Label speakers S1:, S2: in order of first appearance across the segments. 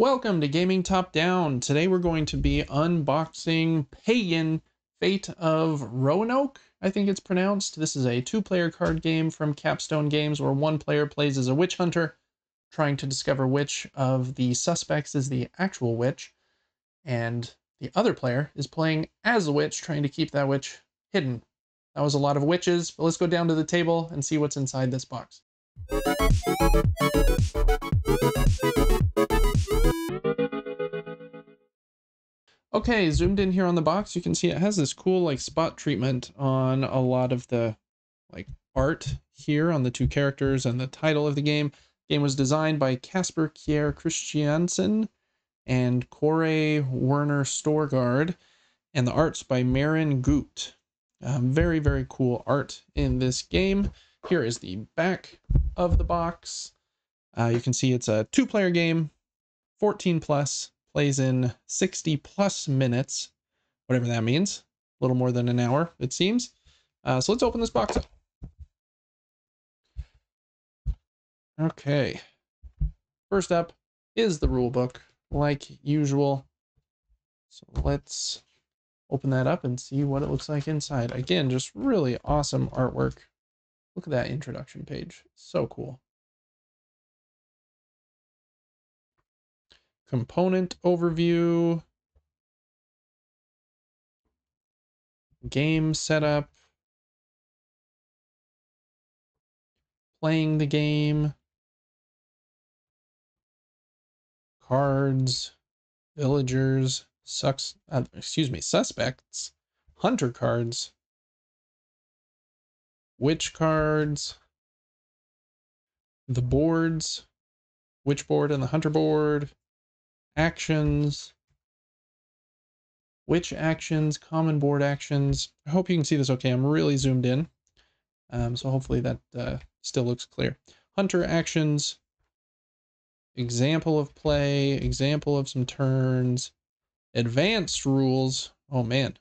S1: Welcome to Gaming Top Down. Today we're going to be unboxing Pagan Fate of Roanoke, I think it's pronounced. This is a two-player card game from Capstone Games where one player plays as a witch hunter, trying to discover which of the suspects is the actual witch, and the other player is playing as a witch, trying to keep that witch hidden. That was a lot of witches, but let's go down to the table and see what's inside this box. Okay, zoomed in here on the box, you can see it has this cool like spot treatment on a lot of the like art here on the two characters and the title of the game. game was designed by Kasper Kjær Christiansen and Kåre Werner Storgaard, and the art's by Marin Gut. Um, very, very cool art in this game. Here is the back of the box. Uh, you can see it's a two-player game, 14 plus, plays in 60 plus minutes, whatever that means. A little more than an hour, it seems. Uh, so let's open this box up. Okay. First up is the rule book, like usual. So let's open that up and see what it looks like inside. Again, just really awesome artwork. Look at that introduction page. So cool. Component overview, game setup, playing the game, cards, villagers, sucks, uh, excuse me, suspects, hunter cards, witch cards, the boards, witch board and the hunter board, actions, which actions, common board actions. I hope you can see this okay. I'm really zoomed in. Um, so hopefully that uh, still looks clear. Hunter actions, example of play, example of some turns, advanced rules. Oh man.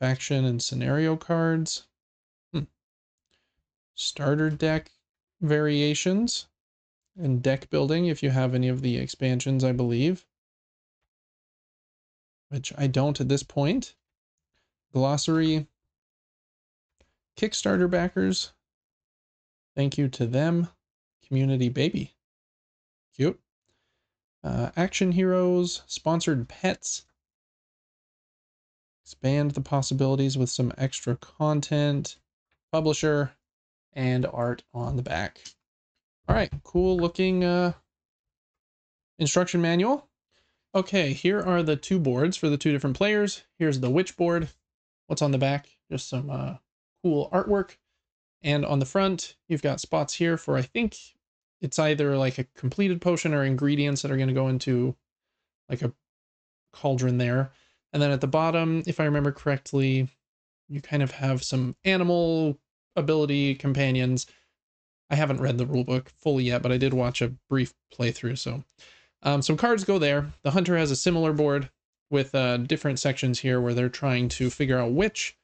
S1: Faction and scenario cards. Hmm. Starter deck variations and deck building if you have any of the expansions, I believe. Which I don't at this point. Glossary. Kickstarter backers. Thank you to them. Community baby. Cute. Uh, action heroes. Sponsored pets. Expand the possibilities with some extra content. Publisher. And art on the back. All right, cool looking uh, instruction manual. Okay, here are the two boards for the two different players. Here's the witch board. What's on the back? Just some uh, cool artwork. And on the front, you've got spots here for, I think it's either like a completed potion or ingredients that are going to go into like a cauldron there. And then at the bottom, if I remember correctly, you kind of have some animal ability companions I haven't read the rulebook fully yet, but I did watch a brief playthrough. So um, some cards go there. The hunter has a similar board with uh, different sections here where they're trying to figure out which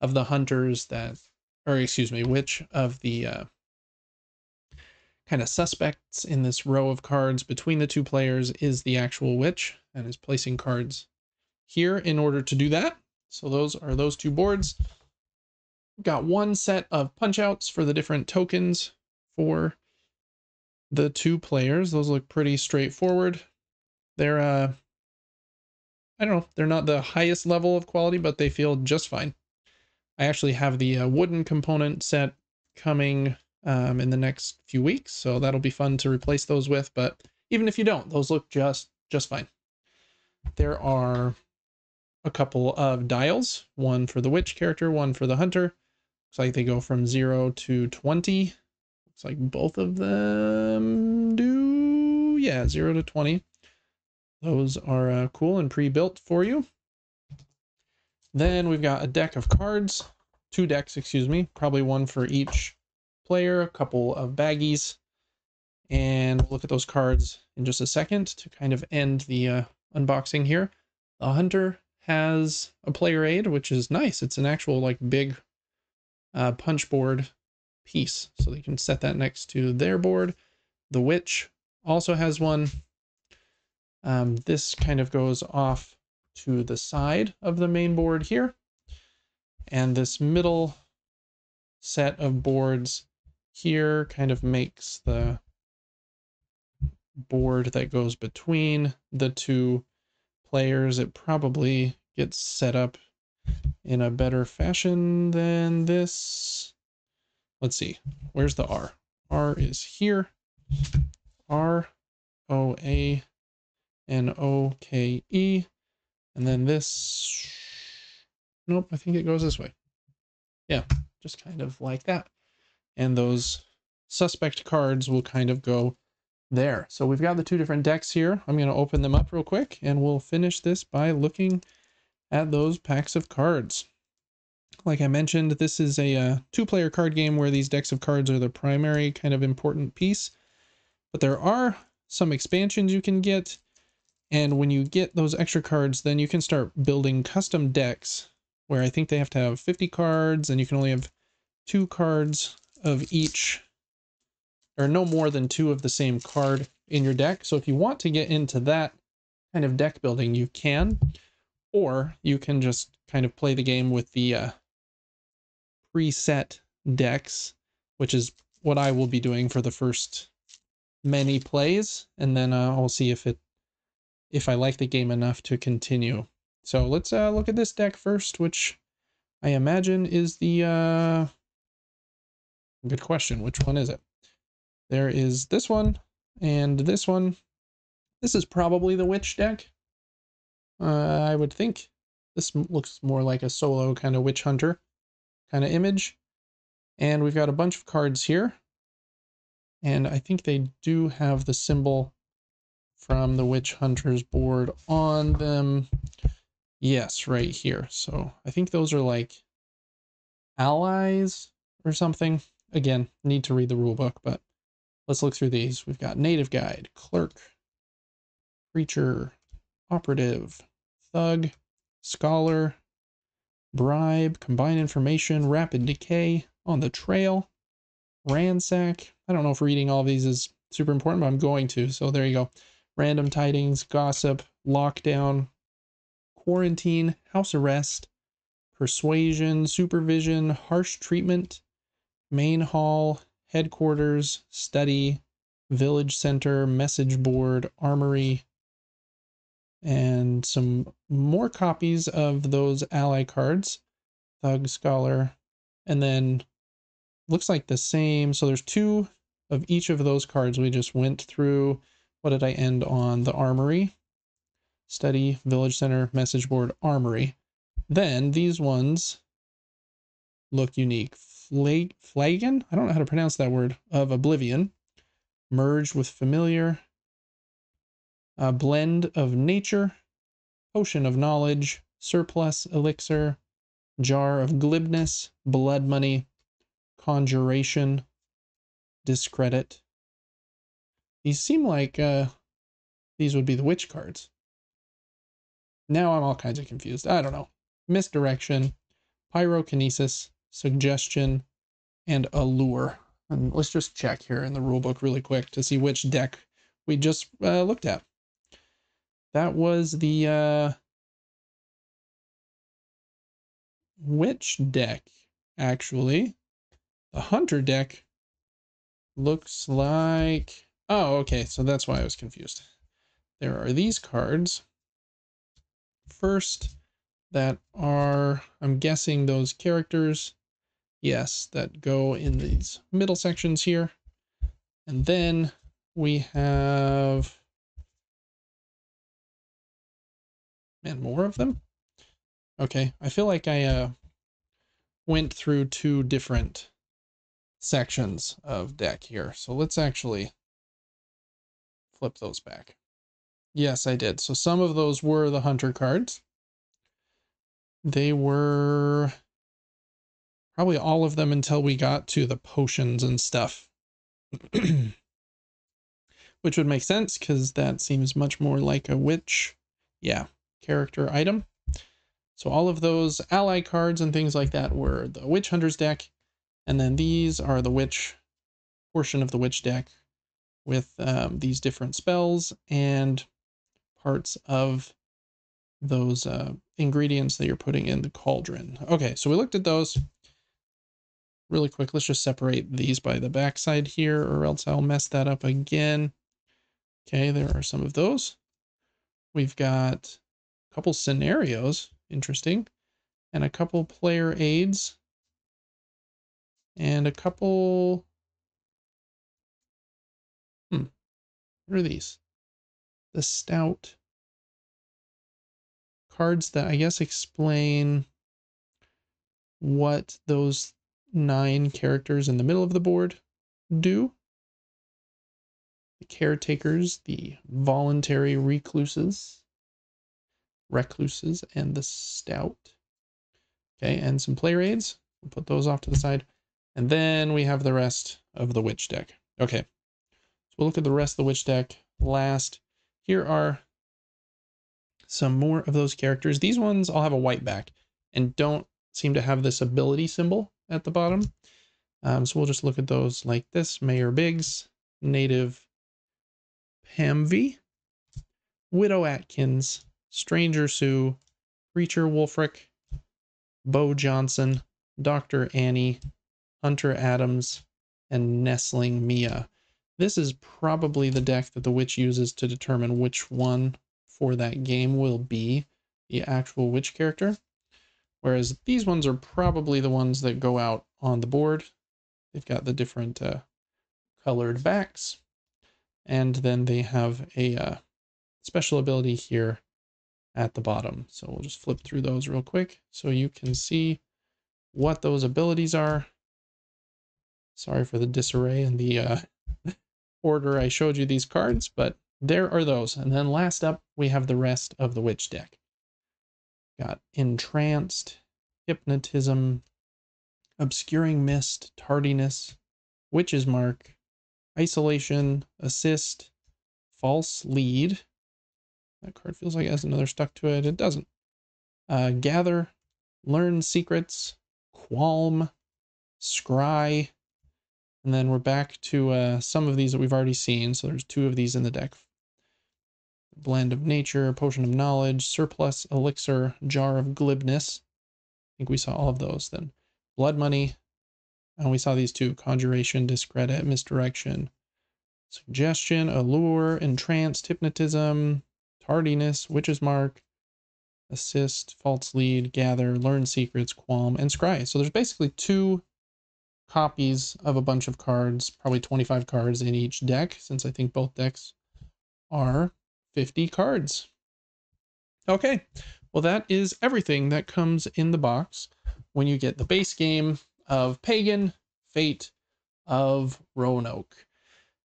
S1: of the hunters that, or excuse me, which of the uh, kind of suspects in this row of cards between the two players is the actual witch and is placing cards here in order to do that. So those are those two boards. Got one set of punch outs for the different tokens for the two players. Those look pretty straightforward. They're, uh, I don't know, they're not the highest level of quality, but they feel just fine. I actually have the uh, wooden component set coming um, in the next few weeks, so that'll be fun to replace those with. But even if you don't, those look just just fine. There are a couple of dials, one for the witch character, one for the hunter. Looks like they go from 0 to 20 Looks like both of them do, yeah, 0 to 20. Those are uh, cool and pre-built for you. Then we've got a deck of cards, two decks, excuse me, probably one for each player, a couple of baggies, and we'll look at those cards in just a second to kind of end the uh, unboxing here. The Hunter has a player aid, which is nice. It's an actual like big uh, punch board piece. So they can set that next to their board. The Witch also has one. Um, this kind of goes off to the side of the main board here. And this middle set of boards here kind of makes the board that goes between the two players. It probably gets set up in a better fashion than this. Let's see, where's the R? R is here. R O A N O K E. And then this, nope, I think it goes this way. Yeah, just kind of like that. And those suspect cards will kind of go there. So we've got the two different decks here. I'm going to open them up real quick and we'll finish this by looking at those packs of cards. Like I mentioned, this is a uh, two-player card game where these decks of cards are the primary kind of important piece. But there are some expansions you can get. And when you get those extra cards, then you can start building custom decks where I think they have to have 50 cards and you can only have two cards of each or no more than two of the same card in your deck. So if you want to get into that kind of deck building, you can, or you can just kind of play the game with the uh, preset decks, which is what I will be doing for the first many plays, and then uh, I'll see if it if I like the game enough to continue. So let's uh, look at this deck first, which I imagine is the uh, good question. Which one is it? There is this one and this one. This is probably the witch deck. Uh, I would think this looks more like a solo kind of witch hunter kind of image. And we've got a bunch of cards here. And I think they do have the symbol from the witch hunters board on them. Yes, right here. So I think those are like allies or something. Again, need to read the rule book, but Let's look through these. We've got native guide, clerk, preacher, operative, thug, scholar, bribe, combine information, rapid decay, on the trail, ransack. I don't know if reading all these is super important, but I'm going to. So there you go. Random tidings, gossip, lockdown, quarantine, house arrest, persuasion, supervision, harsh treatment, main hall, headquarters, study, village center, message board, armory, and some more copies of those ally cards, Thug Scholar, and then looks like the same. So there's two of each of those cards we just went through. What did I end on? The armory, study, village center, message board, armory. Then these ones look unique. Flag Flagon, I don't know how to pronounce that word, of Oblivion, merged with familiar, a blend of nature, potion of knowledge, surplus elixir, jar of glibness, blood money, conjuration, discredit. These seem like uh, these would be the witch cards. Now I'm all kinds of confused. I don't know. Misdirection, pyrokinesis, suggestion, and allure. And let's just check here in the rulebook really quick to see which deck we just uh, looked at. That was the uh, witch deck, actually. The hunter deck looks like... Oh, okay, so that's why I was confused. There are these cards. First, that are, I'm guessing, those characters yes, that go in these middle sections here. And then we have, man, more of them? Okay, I feel like I uh, went through two different sections of deck here. So let's actually flip those back. Yes, I did. So some of those were the hunter cards. They were Probably all of them until we got to the potions and stuff. Which would make sense because that seems much more like a witch, yeah, character item. So all of those ally cards and things like that were the witch hunter's deck. And then these are the witch portion of the witch deck with um, these different spells and parts of those uh, ingredients that you're putting in the cauldron. Okay, so we looked at those really quick. Let's just separate these by the backside here or else I'll mess that up again. Okay, there are some of those. We've got couple scenarios, interesting, and a couple player aids, and a couple, hmm, what are these? The stout cards that I guess explain what those nine characters in the middle of the board do. The caretakers, the voluntary recluses, recluses, and the stout. Okay, and some player aids. We'll put those off to the side. And then we have the rest of the witch deck. Okay, so we'll look at the rest of the witch deck last. Here are some more of those characters. These ones all have a white back and don't seem to have this ability symbol at the bottom. Um, so we'll just look at those like this. Mayor Biggs, Native Pamvi, Widow Atkins, Stranger Sue, Preacher Wolfric, Bo Johnson, Dr. Annie, Hunter Adams, and Nestling Mia. This is probably the deck that the witch uses to determine which one for that game will be the actual witch character. Whereas these ones are probably the ones that go out on the board. They've got the different uh, colored backs. And then they have a uh, special ability here at the bottom. So we'll just flip through those real quick so you can see what those abilities are. Sorry for the disarray and the uh, order I showed you these cards, but there are those. And then last up, we have the rest of the witch deck. Got entranced, hypnotism, obscuring mist, tardiness, witch's mark, isolation, assist, false lead. That card feels like it has another stuck to it. It doesn't. Uh, gather, learn secrets, qualm, scry, and then we're back to uh, some of these that we've already seen. So there's two of these in the deck. Blend of Nature, Potion of Knowledge, Surplus Elixir, Jar of Glibness. I think we saw all of those then. Blood Money, and we saw these two, Conjuration, Discredit, Misdirection, Suggestion, Allure, Entranced, Hypnotism, Tardiness, Witch's Mark, Assist, False Lead, Gather, Learn Secrets, Qualm, and Scry. So there's basically two copies of a bunch of cards, probably 25 cards in each deck, since I think both decks are 50 cards. Okay, well that is everything that comes in the box when you get the base game of Pagan, Fate of Roanoke.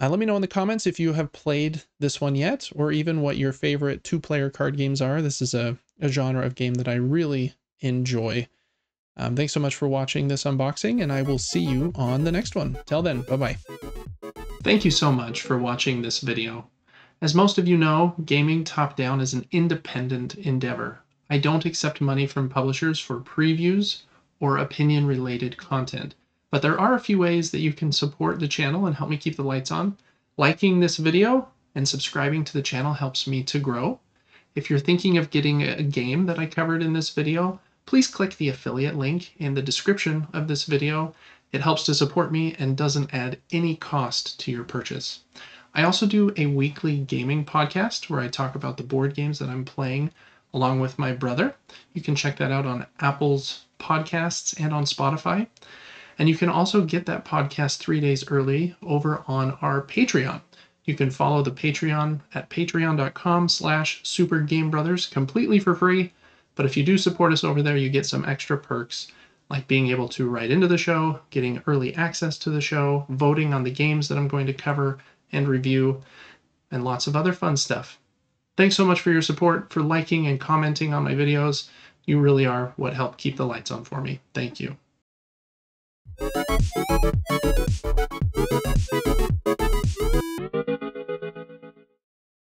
S1: Uh, let me know in the comments if you have played this one yet, or even what your favorite two-player card games are. This is a, a genre of game that I really enjoy. Um, thanks so much for watching this unboxing, and I will see you on the next one. Till then, bye-bye. Thank you so much for watching this video. As most of you know, gaming top-down is an independent endeavor. I don't accept money from publishers for previews or opinion-related content, but there are a few ways that you can support the channel and help me keep the lights on. Liking this video and subscribing to the channel helps me to grow. If you're thinking of getting a game that I covered in this video, please click the affiliate link in the description of this video. It helps to support me and doesn't add any cost to your purchase. I also do a weekly gaming podcast where I talk about the board games that I'm playing along with my brother. You can check that out on Apple's podcasts and on Spotify. And you can also get that podcast three days early over on our Patreon. You can follow the Patreon at patreon.com slash supergamebrothers completely for free. But if you do support us over there, you get some extra perks like being able to write into the show, getting early access to the show, voting on the games that I'm going to cover and review, and lots of other fun stuff. Thanks so much for your support, for liking and commenting on my videos. You really are what helped keep the lights on for me. Thank you. Thank you.